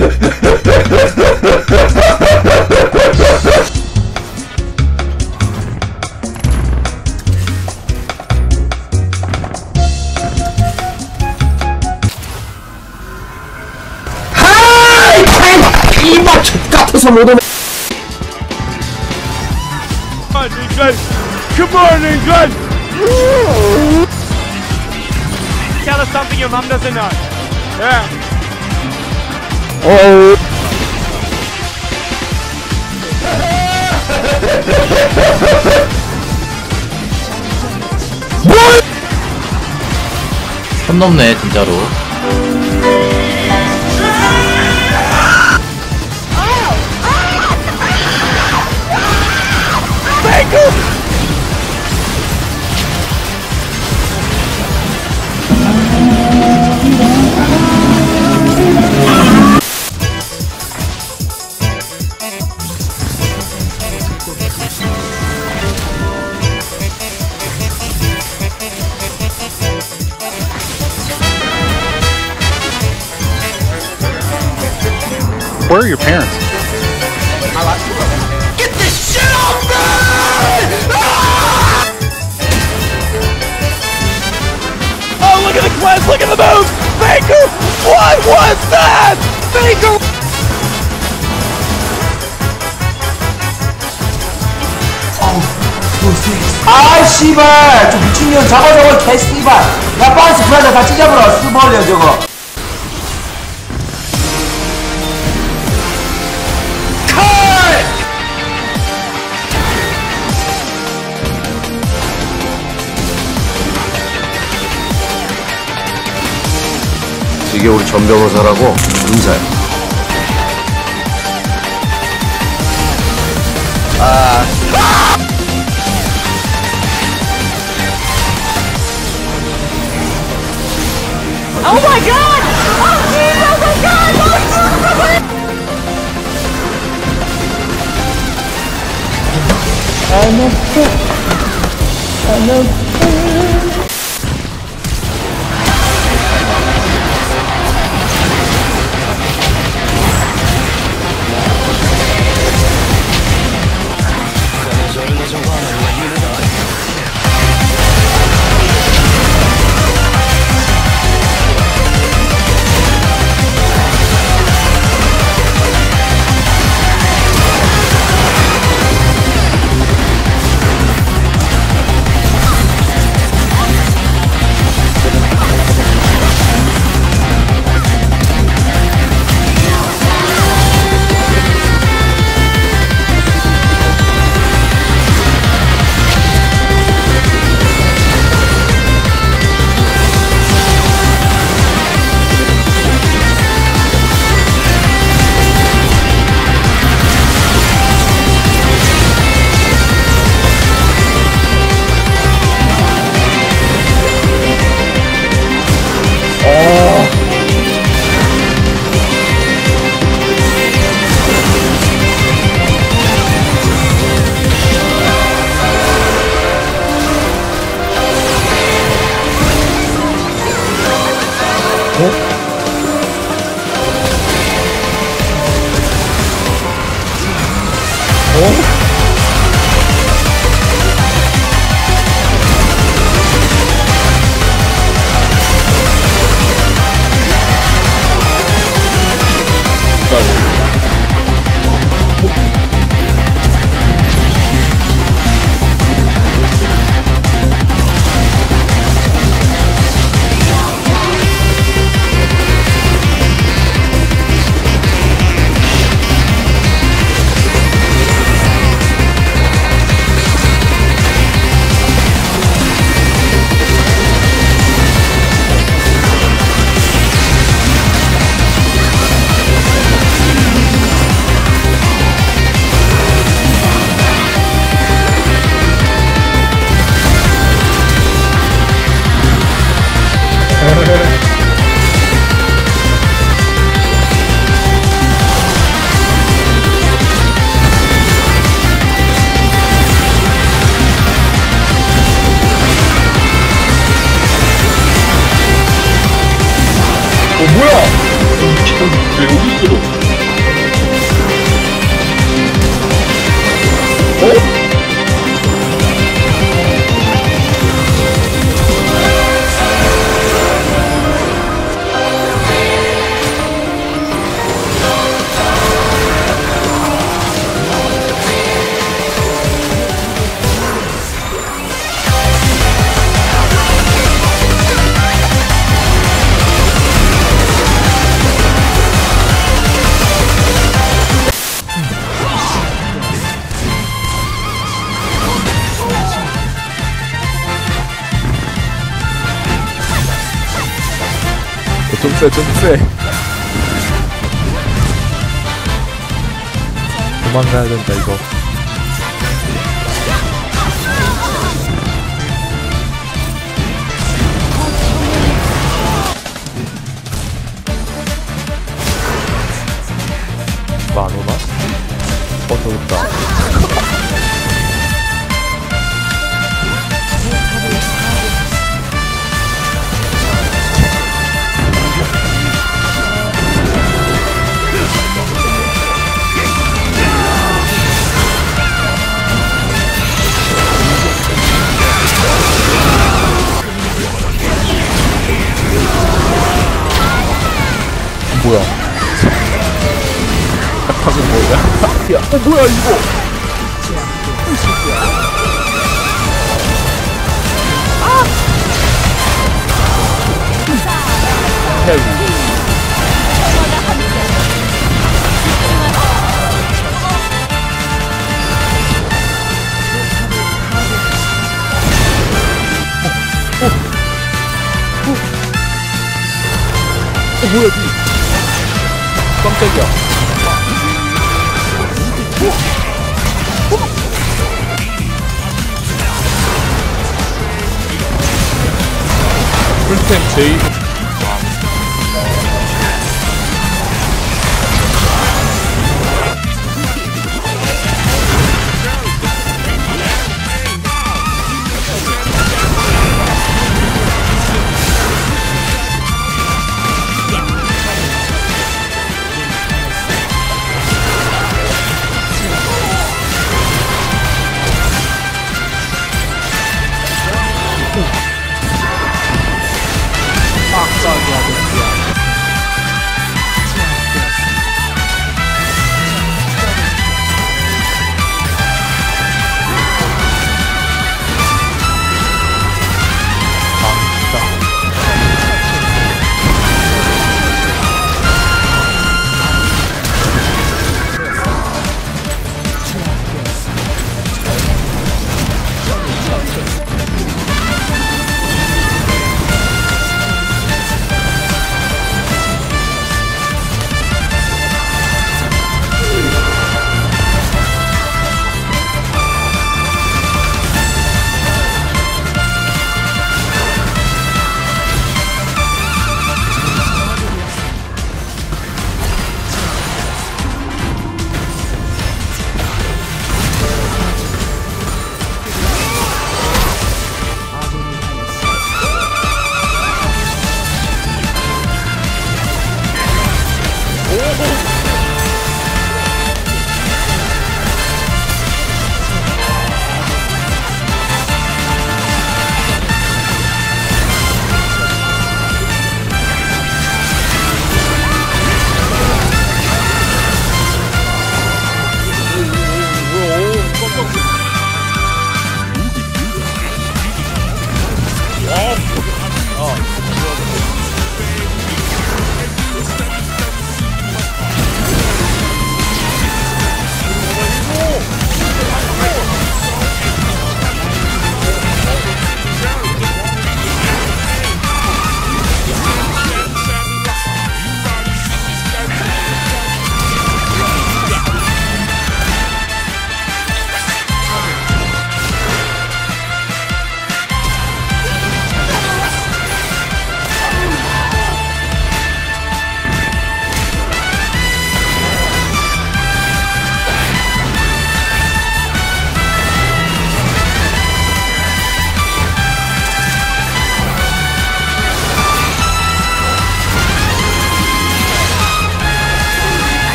Come Morning, England! Come on, England! Tell us something your mum doesn't know. Yeah. 어우 뭘! 선 넘네 진짜로 Where are your parents? Oh, look at the quest. Look at the move. Baker. What was that? Baker. 아 씨발 저 미친년 저거 저거 개 씨발 야 빤스 프라자 다 찢어버려 스벌려 저거 이게 우리 전 변호사라고 의사야 Oh my god! Oh jeez! Oh my god! Oh, God! 어 뭐야 왜 여기 있어? 어? 좀 세, 좀 세. 도망가야 된다, 이거. 안 오나? 어, 있다. 방금 뭐야? 야, 어 뭐야 이거? 해리. 어 뭐야 니? 깜짝이야. Print empty.